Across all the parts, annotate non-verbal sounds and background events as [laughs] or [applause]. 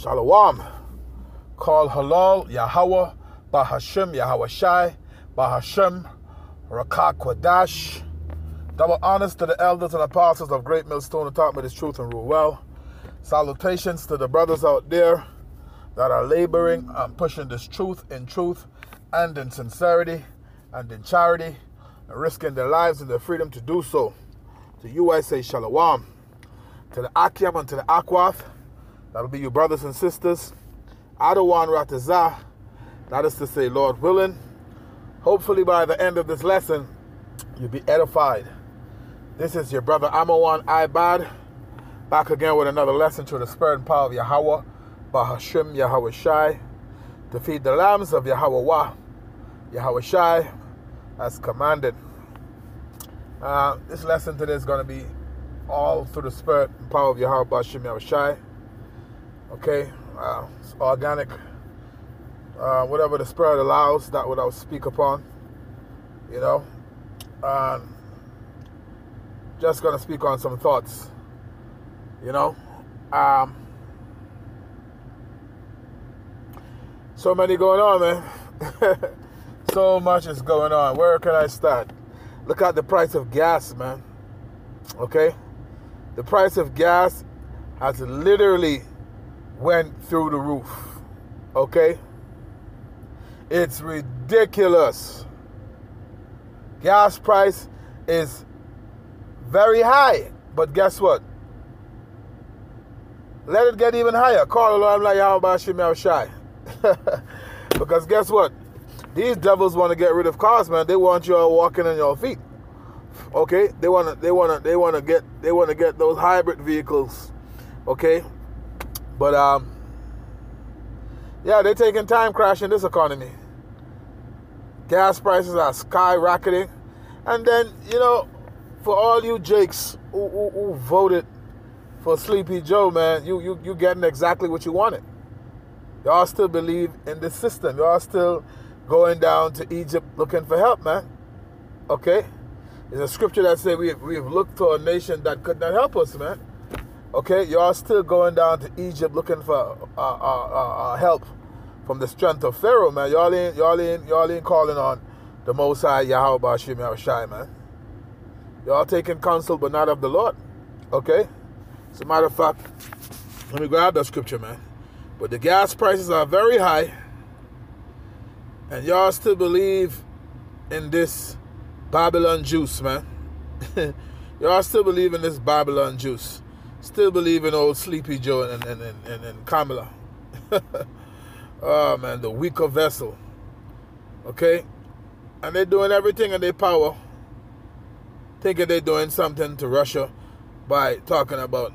Shalom. Call Halal Yahweh Bahashim Yahweh Shai Bahashim Rakak Kwadash. Double honors to the elders and apostles of Great Millstone who taught me this truth and rule well. Salutations to the brothers out there that are laboring and pushing this truth in truth and in sincerity and in charity and risking their lives and their freedom to do so. To you I say shalom. To the Akiam and to the Akwath, that'll be you brothers and sisters. Adawan Ratazah, that is to say, Lord willing. Hopefully by the end of this lesson, you'll be edified. This is your brother Amawan Ibad, back again with another lesson to the spirit and power of Yahweh, Bahashim Yahweh Shai, to feed the lambs of Yahweh Wah, Yahweh Shai, as commanded. Uh, this lesson today is going to be all through the spirit and power of Yahweh Bahashim Yahweh Shai. Okay, uh, organic. Uh, whatever the Spirit allows, that what I'll speak upon. You know, just gonna speak on some thoughts. You know, um, so many going on, man. [laughs] so much is going on. Where can I start? Look at the price of gas, man. Okay, the price of gas has literally went through the roof. Okay? It's ridiculous. Gas price is very high, but guess what? Let it get even higher. Call the lord like Yahweh Shai. [laughs] because guess what? These devils want to get rid of cars, man. They want you all walking on your feet. Okay? They wanna they wanna they wanna get they wanna get those hybrid vehicles. Okay? But um, yeah, they're taking time crashing this economy. Gas prices are skyrocketing, and then you know, for all you jakes who, who, who voted for Sleepy Joe, man, you you you getting exactly what you wanted. Y'all still believe in the system. Y'all still going down to Egypt looking for help, man. Okay? There's a scripture that says we, we've looked to a nation that could not help us, man. Okay, y'all still going down to Egypt looking for uh, uh, uh, uh, help from the strength of Pharaoh, man. Y'all ain't, y'all ain't, y'all ain't calling on the Most High Yahweh Bashim Shai, man. Y'all taking counsel, but not of the Lord. Okay? As a matter of fact, let me grab that scripture, man. But the gas prices are very high, and y'all still believe in this Babylon juice, man. [laughs] y'all still believe in this Babylon juice. Still believe in old Sleepy Joe and, and, and, and, Kamala. oh, [laughs] man, the weaker vessel. Okay? And they're doing everything in their power, thinking they're doing something to Russia by talking about,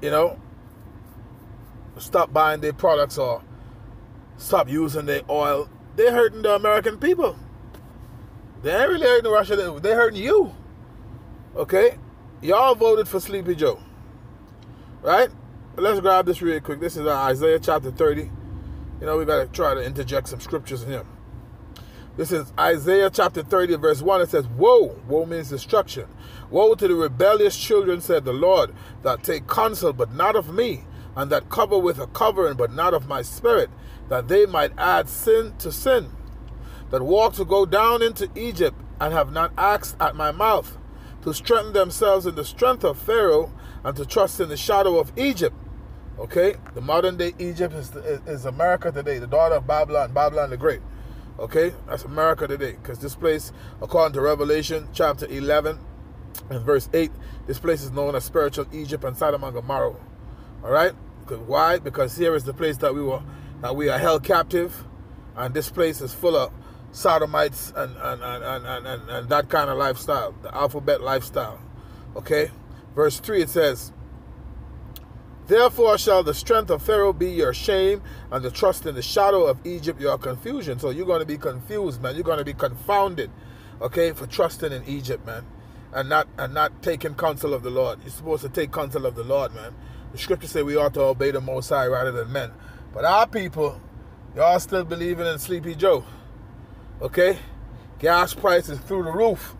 you know, stop buying their products or stop using their oil. They're hurting the American people. They ain't really hurting Russia, they're hurting you. Okay? Y'all voted for Sleepy Joe. Right? Let's grab this real quick. This is uh, Isaiah chapter 30. You know, we got to try to interject some scriptures in here. This is Isaiah chapter 30, verse 1. It says, Woe! Woe means destruction. Woe to the rebellious children, said the Lord, that take counsel, but not of me, and that cover with a covering, but not of my spirit, that they might add sin to sin, that walk to go down into Egypt, and have not asked at my mouth, to strengthen themselves in the strength of Pharaoh, and to trust in the shadow of Egypt. Okay, the modern day Egypt is, is America today, the daughter of Babylon, Babylon the Great. Okay, that's America today, because this place, according to Revelation chapter 11 and verse 8, this place is known as spiritual Egypt and Sodom and Gomorrah. All right, because why? Because here is the place that we were that we are held captive, and this place is full of sodomites and and, and, and, and, that kind of lifestyle, the alphabet lifestyle. Okay, Verse 3 it says, Therefore shall the strength of Pharaoh be your shame, and the trust in the shadow of Egypt your confusion. So you're going to be confused, man. You're going to be confounded, okay, for trusting in Egypt, man, and not and not taking counsel of the Lord. You're supposed to take counsel of the Lord, man. The scripture say we ought to obey the Most High rather than men. But our people, y'all still believing in Sleepy Joe, okay? Gas prices through the roof.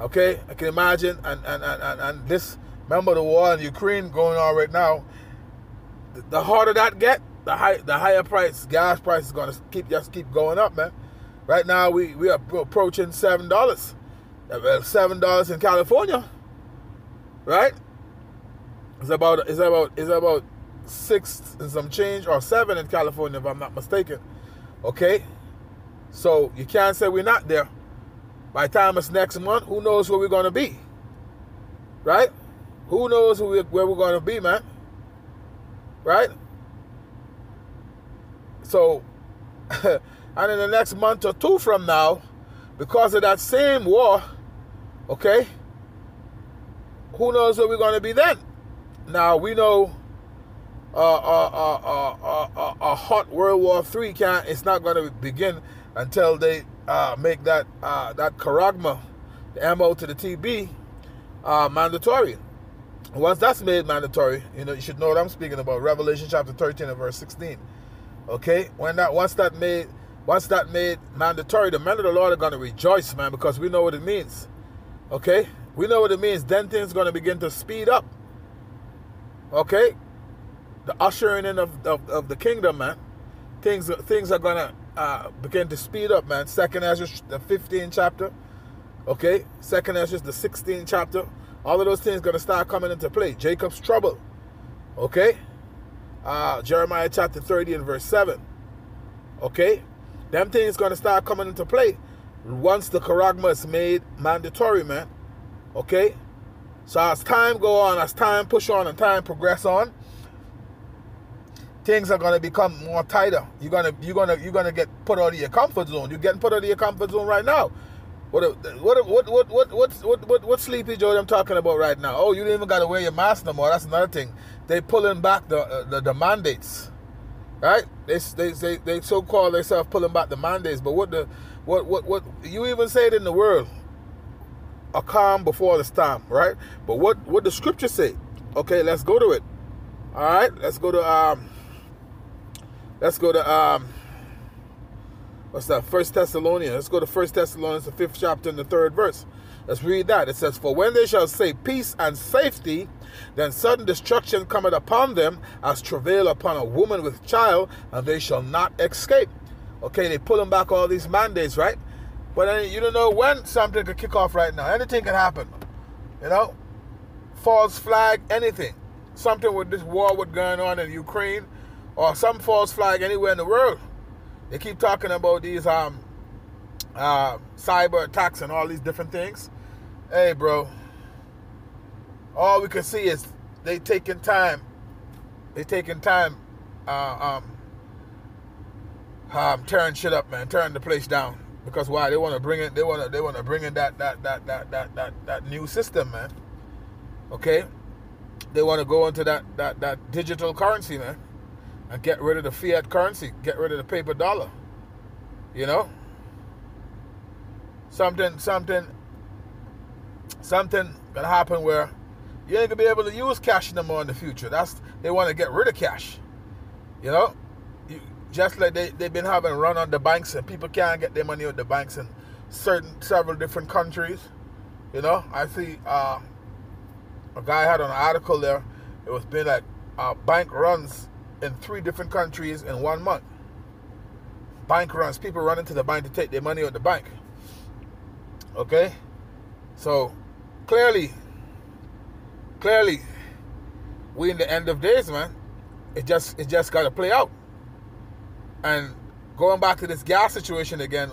Okay, I can imagine, and and, and, and this. Remember the war in Ukraine going on right now. the harder that get, the high the higher price gas price is gonna keep just keep going up, man. Right now we we are approaching seven dollars, uh, seven dollars in California, right? It's about it's about it's about six and some change or seven in California if I'm not mistaken. Okay, so you can't say we're not there. By the time it's next month, who knows where we're gonna be? Right? Who knows where we're gonna be, man? Right? So, [laughs] and in the next month or two from now, because of that same war, okay, who knows where we're going to be then? Now, we know uh, uh, uh, a hot World War III can't, it's not going to begin until they uh, make that, uh, that charagma, the MO to the TB, uh, mandatory. Once that's made mandatory, you know, you should know what I'm speaking about. Revelation chapter 13 and verse 16. Okay, when that once that made once that made mandatory, the men of the Lord are gonna rejoice, man, because we know what it means. Okay, we know what it means. Then things gonna begin to speed up. Okay, the ushering in of, of, of the kingdom, man. Things things are gonna uh, begin to speed up, man. Second Ezra, the 15th chapter. Okay, Second Ezra, the 16th chapter. All of those things gonna start coming into play. Jacob's trouble. Okay, uh, Jeremiah chapter 30 and verse 7. Okay? Them things going to start coming into play once the charagma is made mandatory, man. Okay? So as time go on, as time push on and time progress on, things are gonna become more tighter. You're gonna you're gonna you're gonna get put out of your comfort zone. You're getting put out of your comfort zone right now. What what what what what what what what, what sleepy Joe I'm talking about right now? Oh, you don't even gotta wear your mask no more. That's another thing. They pulling back the uh, the, the mandates, right? They they they, they so call themselves pulling back the mandates. But what the what what what you even say it in the world? A calm before the storm, right? But what what the scripture say? Okay, let's go to it. All right, let's go to um. Let's go to um what's that? First Thessalonians. Let's go to First Thessalonians, the fifth chapter and the third verse. Let's read that. It says, For when they shall say peace and safety, then sudden destruction cometh upon them as travail upon a woman with child, and they shall not escape. Okay, they pulling back all these mandates, right? But you don't know when something could kick off right now. Anything can happen. You know? False flag, anything. Something with this war with going on in Ukraine, or some false flag anywhere in the world. They keep talking about these um, uh, cyber attacks and all these different things. Hey, bro. All we can see is they taking time. They taking time. Uh, um, um, tearing shit up, man. Tearing the place down. Because why? They want to bring it. They want to. They want to bring in that that that that that that that new system, man. Okay. They want to go into that that that digital currency, man and get rid of the fiat currency, get rid of the paper dollar. You know? Something, something, something gonna happen where you ain't gonna be able to use cash no more in the future. That's they want to get rid of cash. You know? You, just like they, they've been having run on the banks and people can't get their money out the banks in certain several different countries. You know, I see uh, a guy had an article there. It was been like uh, bank runs in three different countries in one month. Bank runs, people run into the bank to take their money out the bank. Okay? So clearly, clearly, we in the end of days, man. It just it just gotta play out. And going back to this gas situation again,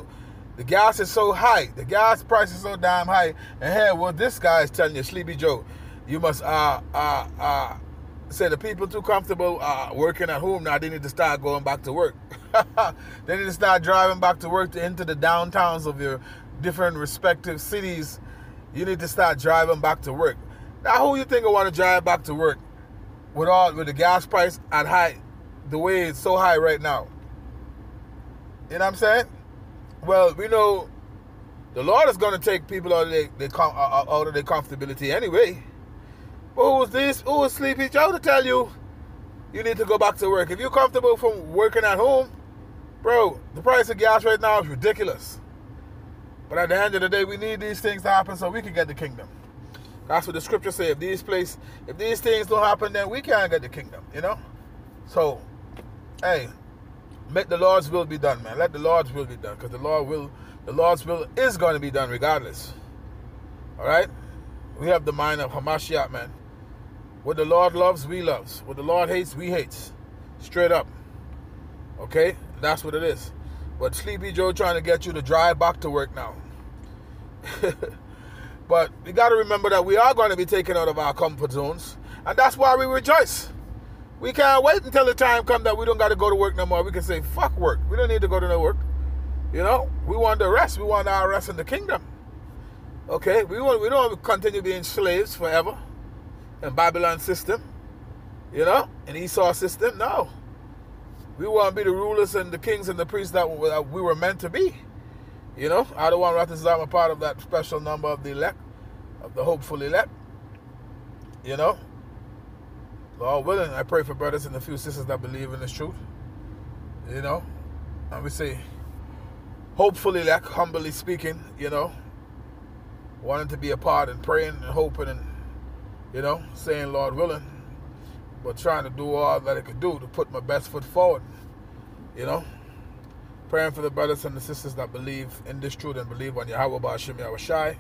the gas is so high. The gas price is so damn high. And hey, what this guy is telling you, Sleepy Joe, you must uh uh uh say the people too comfortable uh, working at home now. They need to start going back to work. [laughs] They need to start driving back to work to, into the downtowns of your different respective cities. You need to start driving back to work. Now who you think will want to drive back to work with all with the gas price at high the way it's so high right now? You know what i'm saying? Well we know the lord is going to take people out of their, their out of their comfortability anyway who's this? Who's Sleepy Joe to tell you you need to go back to work? If you're comfortable from working at home, bro, the price of gas right now is ridiculous. But at the end of the day, we need these things to happen so we can get the kingdom. That's what the scripture say. If these place, if these things don't happen, then we can't get the kingdom. You know. So, hey, make the Lord's will be done, man. Let the Lord's will be done, because the Lord will, the Lord's will is going to be done regardless. All right, we have the mind of Hamashiach, man. What the Lord loves, we loves. What the Lord hates, we hates. Straight up. Okay, that's what it is. But Sleepy Joe trying to get you to drive back to work now. [laughs] but we got to remember that we are going to be taken out of our comfort zones, and that's why we rejoice. We can't wait until the time comes that we don't got to go to work no more. We can say, fuck work. We don't need to go to no work. You know, we want the rest. We want our rest in the kingdom. Okay, we want we don't continue being slaves forever in Babylon system. You know, and Esau system. No, we want to be the rulers and the kings and the priests that we were meant to be. You know, I don't want to I'm a part of that special number of the elect, of the hopeful elect. You know, Lord willing, I pray for brothers and a few sisters that believe in this truth. You know, and we say, hopefully, like humbly speaking, you know, wanting to be a part and praying and hoping and, you know, saying, Lord willing, but trying to do all that I could do to put my best foot forward, you know. Praying for the brothers and the sisters that believe in this truth and believe on Yahweh Bashim Yahweh Shai,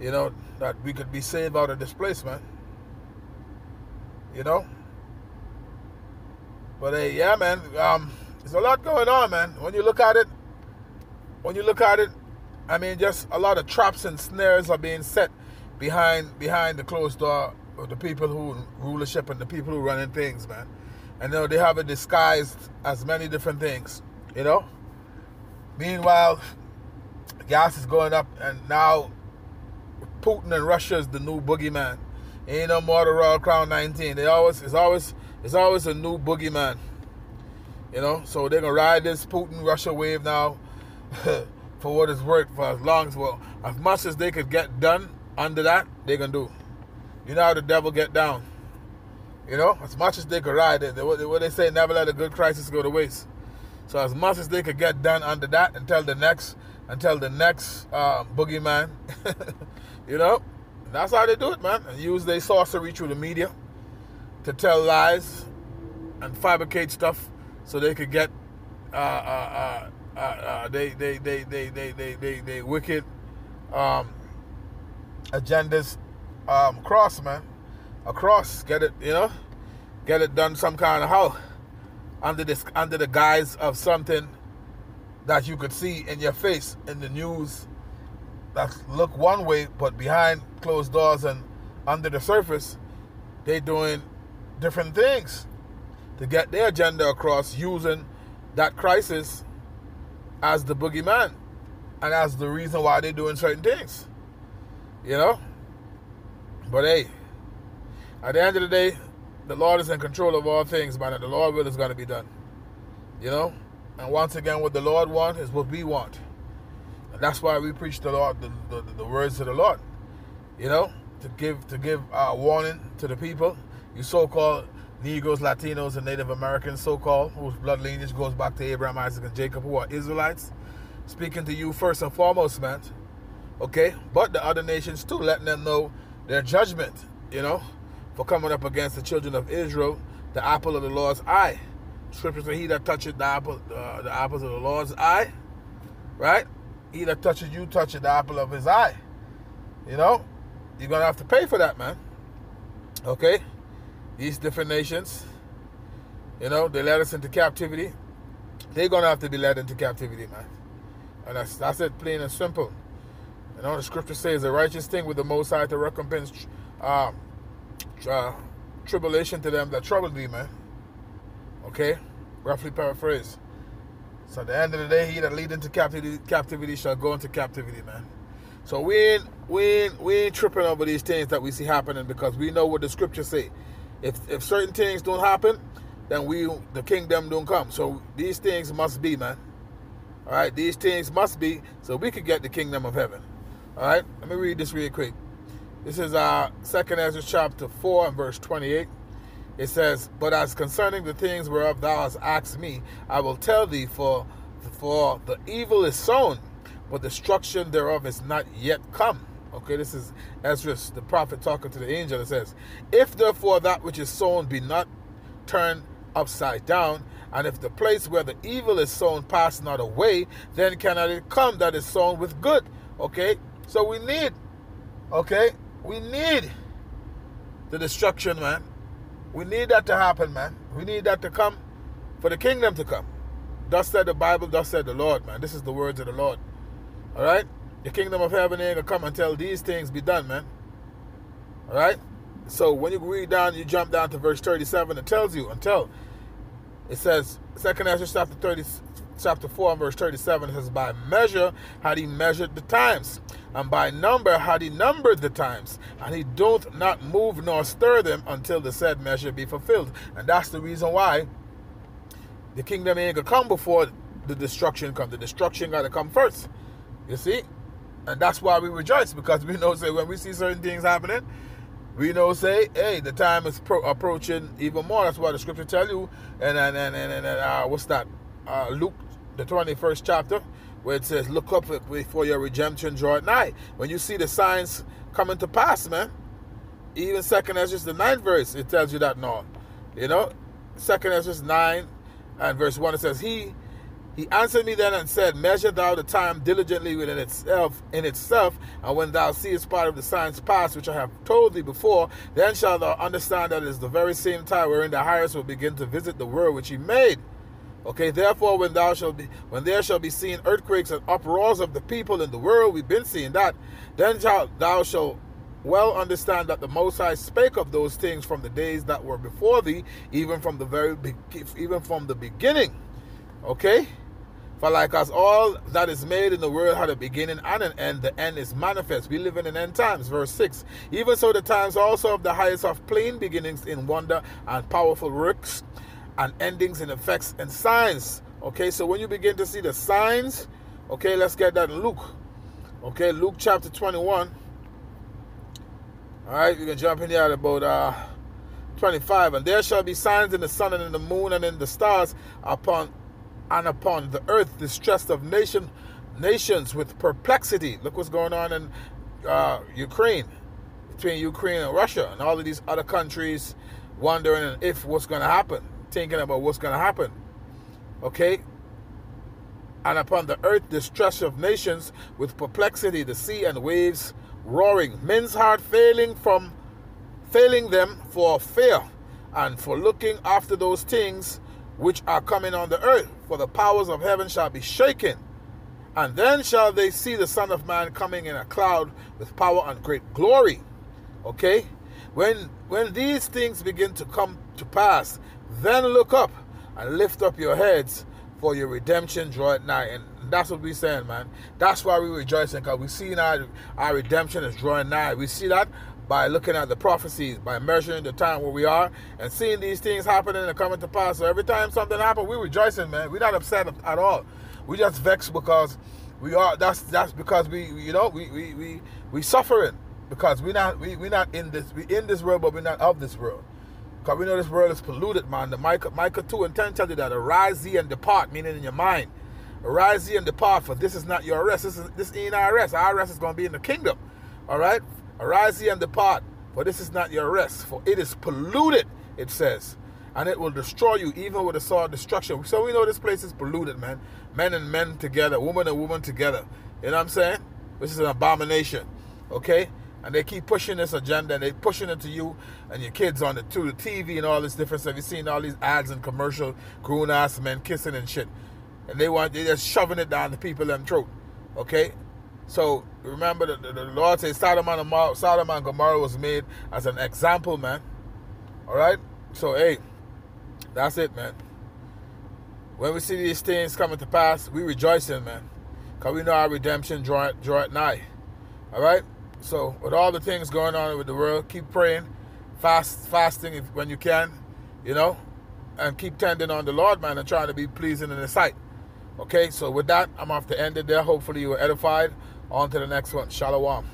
you know, that we could be saved out of this place, man you know. But hey, yeah, man, um, there's a lot going on, man. When you look at it, when you look at it, I mean, just a lot of traps and snares are being set behind behind the closed door of the people who rulership and the people who running things, man. And you know they have it disguised as many different things, you know. Meanwhile, gas is going up, and now Putin and Russia is the new boogeyman. Ain't no more the Royal Crown 19. They always it's always it's always a new boogeyman. You know, so they're gonna ride this Putin Russia wave now [laughs] for what it's worth for as long as well as much as they could get done under that, they can do. You know how the devil get down. You know, as much as they could ride it, what they say, never let a good crisis go to waste. So as much as they could get done under that until the next, until the next uh, boogeyman, [laughs] you know, that's how they do it, man. And use their sorcery through the media to tell lies and fabricate stuff so they could get uh, uh, uh, uh, uh they, they, they, they, they, they, they, they wicked um, agendas um, across, man. Across, get it, you know, get it done some kind of how under this under the guise of something that you could see in your face in the news that look one way, but behind closed doors and under the surface, they doing different things to get their agenda across using that crisis as the boogeyman and as the reason why they're doing certain things. You know? But hey, at the end of the day, the Lord is in control of all things, man, and the Lord will is going to be done. You know? And once again, what the Lord wants is what we want. And that's why we preach the Lord, the, the, the words of the Lord. You know, to give to give a warning to the people, you so-called Negroes, Latinos, and Native Americans, so-called, whose blood lineage goes back to Abraham, Isaac, and Jacob, who are Israelites. Speaking to you first and foremost, man. Okay, but the other nations too, letting them know their judgment. You know, for coming up against the children of Israel, the apple of the Lord's eye. Scripture says, "He that touches the apple, uh, the apples of the Lord's eye, right? He that touches you touches the apple of his eye. You know? You're gonna have to pay for that, man. Okay? These different nations, you know, they led us into captivity. They're gonna have to be led into captivity, man. And that's that's it, plain and simple. You know, the scripture says a righteous thing with the most high to recompense uh, uh, tribulation to them that trouble thee, man. Okay? Roughly paraphrase. So at the end of the day, he that lead into captivity, captivity shall go into captivity, man. So we ain't we ain't we ain't tripping over these things that we see happening because we know what the scriptures say. If if certain things don't happen, then we the kingdom don't come. So these things must be, man. All right, these things must be so we could get the kingdom of heaven. All right, let me read this real quick. This is uh Second Ezra chapter four and verse twenty-eight. It says, But as concerning the things whereof thou hast asked me, I will tell thee, for, for the evil is sown, but destruction thereof is not yet come. Okay, this is Ezra, the prophet, talking to the angel. It says, If therefore that which is sown be not turned upside down. And if the place where the evil is sown pass not away, then cannot it come that is sown with good. Okay? So we need, okay? We need the destruction, man. We need that to happen, man. We need that to come for the kingdom to come. Thus said the Bible, thus said the Lord, man. This is the words of the Lord. All right? The kingdom of heaven ain't gonna come until these things be done, man. All right? So when you read down, you jump down to verse 37, it tells you until it says, Second Ezra chapter 30, chapter 4 and verse 37, it says, By measure had he measured the times, and by number had he numbered the times, and he doth not move nor stir them until the said measure be fulfilled. And that's the reason why the kingdom ain't gonna come before the destruction come. The destruction gotta come first. You see? And that's why we rejoice, because we know say when we see certain things happening, we know say, hey, the time is pro- approaching even more. That's why the scripture tell you, and and and and, and uh, what's that? Uh, Luke, the twenty first chapter, where it says, "Look up before your redemption draw at night." When you see the signs coming to pass, man. Even Second Ezra, the ninth verse, it tells you that now. You know, Second Ezra nine and verse one, it says, "He." He answered me then and said, Measure thou the time diligently within itself in itself, and when thou seest part of the signs pass, which I have told thee before, then shalt thou understand that it is the very same time wherein the highest will begin to visit the world which he made. Okay, therefore when thou shalt be when there shall be seen earthquakes and uproars of the people in the world, we've been seeing that, then shalt thou shalt well understand that the Most High spake of those things from the days that were before thee, even from the very even from the beginning. Okay? For like as all that is made in the world had a beginning and an end, the end is manifest. We live in an end times. Verse 6. Even so, the times also of the highest of plain beginnings in wonder and powerful works, and endings and effects and signs. Okay, so when you begin to see the signs, okay, let's get that in Luke. Okay, Luke chapter 21. All right, you can jump in here at about uh, 25. And there shall be signs in the sun and in the moon and in the stars upon and upon the earth distress of nation nations with perplexity. Look what's going on in uh, Ukraine, between Ukraine and Russia, and all of these other countries wondering if what's going to happen, thinking about what's going to happen. Okay? And upon the earth distress of nations with perplexity, the sea and waves roaring, men's heart failing from failing them for fear and for looking after those things which are coming on the earth, for the powers of heaven shall be shaken. And then shall they see the Son of Man coming in a cloud with power and great glory. Okay? When when these things begin to come to pass, then look up and lift up your heads, for your redemption draweth nigh. And that's what we're saying, man. That's why we're rejoicing, because we see now our redemption is drawing nigh. We see that by looking at the prophecies, by measuring the time where we are, and seeing these things happening and coming to pass. So every time something happens, we're rejoicing, man. We're not upset at all. We just vexed because we are. That's that's because we, you know, we we we we suffering because we're not we we not in this we in this world, but we're not of this world. Because we know this world is polluted, man. The Micah, Micah 2 and 10 tell you that arise ye and depart, meaning in your mind. Arise ye and depart, for this is not your rest. This is this ain't our rest. Our rest is going to be in the kingdom. All right? Arise ye and depart, for this is not your rest, for it is polluted, it says, and it will destroy you, even with a sword of destruction. So we know this place is polluted, man. Men and men together, woman and woman together. You know what I'm saying? This is an abomination. Okay? And they keep pushing this agenda and they pushing it to you and your kids on it too, the TV and all this different stuff. You've seen all these ads and commercial grown ass men kissing and shit. And they want they just shoving it down the people them throat. Okay? So remember the, the, the Lord says Sodom and, Gomorrah, Sodom and Gomorrah was made as an example, man. All right. So hey, that's it, man. When we see these things coming to pass, we rejoicing, man, because we know our redemption draw draw at nigh. All right. So with all the things going on with the world, keep praying, fast fasting if, when you can, you know, and keep tending on the Lord, man, and trying to be pleasing in His sight. Okay. So with that, I'm off to end it there. Hopefully you were edified. On to the next one. Shalom.